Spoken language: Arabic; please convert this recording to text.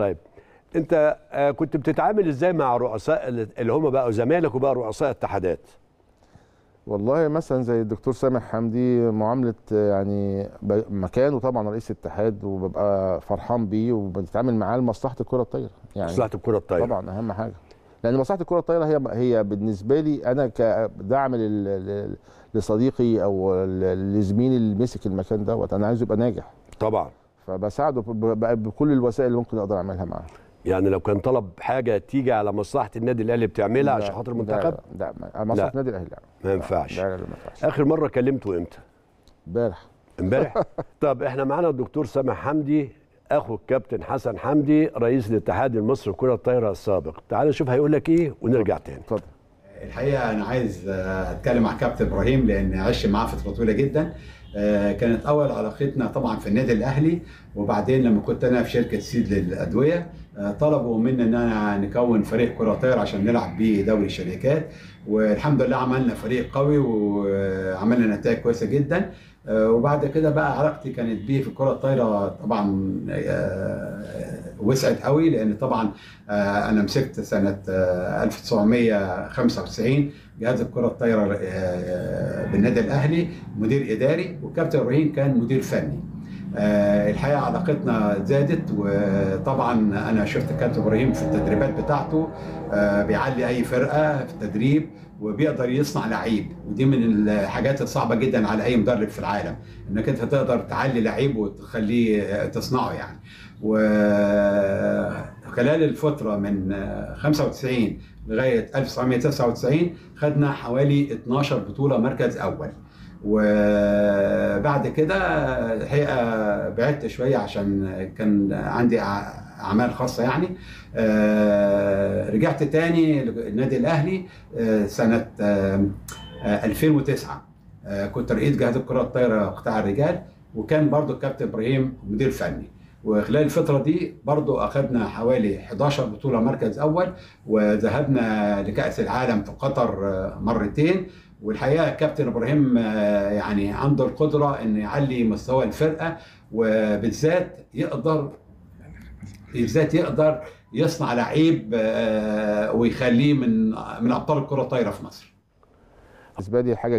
طيب. انت آه، كنت بتتعامل إزاي مع رؤساء اللي هم بقوا زمالك وبقى رؤساء اتحادات؟ والله مثلا زي الدكتور سامح حمدي معاملة يعني مكانه طبعا رئيس اتحاد وببقى فرحان بيه وبنتعامل معاه لمصلحة الكرة الطايرة يعني. مصلحة الكرة الطايرة. طبعا أهم حاجة. لأن مصلحة الكرة الطايرة هي هي بالنسبة لي أنا كدعم لصديقي أو لزميلي اللي مسك المكان دوت أنا عايزه يبقى ناجح. طبعا. فبساعده بكل الوسائل اللي ممكن أقدر أعملها معاه. يعني لو كان طلب حاجة تيجي على مصلحة النادي الأهلي بتعملها عشان خاطر المنتخب؟ لا لا مصلحة. النادي الأهلي لا. ما ينفعش. لا لا لا ما ينفعش. آخر مرة كلمته إمتى؟ امبارح. امبارح؟ طب إحنا معانا الدكتور سامح حمدي أخو الكابتن حسن حمدي رئيس الاتحاد المصري لكرة الطايرة السابق. تعال نشوف هيقول لك إيه ونرجع تاني. اتفضل. الحقيقة أنا عايز آه، أتكلم مع كابتن إبراهيم لأن عشت معاه فترة طويلة جدا. كانت أول علاقتنا طبعا في النادي الأهلي وبعدين لما كنت أنا في شركة سيد للأدوية آه، طلبوا منا إن أنا نكون فريق كرة طايره عشان نلعب بيه دوري الشركات والحمد لله عملنا فريق قوي وعملنا نتائج كويسة جدا. آه، وبعد كده بقى علاقتي كانت بيه في الكره الطايره طبعا آه، وسعت قوي لأن طبعا آه، أنا مسكت سنة آه، 1995 جهاز الكرة الطايرة آه، بالنادي الأهلي مدير إداري والكابتن إبراهيم كان مدير فني. آه، الحقيقة علاقتنا زادت وطبعا أنا شفت كابتن إبراهيم في التدريبات بتاعته آه، بيعلي أي فرقة في التدريب. وبيقدر يصنع لعيب. ودي من الحاجات الصعبة جدا على أي مدرب في العالم إنك أنت تقدر تعلي لعيب وتخليه تصنعه يعني. وخلال الفترة من آه، 95 لغاية 1999 خدنا حوالي 12 بطولة مركز أول. وبعد كده الحقيقة بعدت شوية عشان كان عندي أعمال خاصة يعني. آه، رجعت تاني النادي الأهلي آه، سنة آه، آه، 2009 آه، كنت رئيس جهاز الكرة الطايرة قطاع الرجال وكان برضو الكابتن إبراهيم مدير فني. وخلال الفترة دي برضو أخذنا حوالي 11 بطولة مركز أول وذهبنا لكأس العالم في قطر مرتين. والحقيقة كابتن إبراهيم آه، يعني عنده القدرة إنه يعلي مستوى الفرقة وبالذات يقدر بالذات يقدر يصنع لعيب آه، ويخليه من من أبطال الكرة الطايرة في مصر. بالنسبة لي حاجة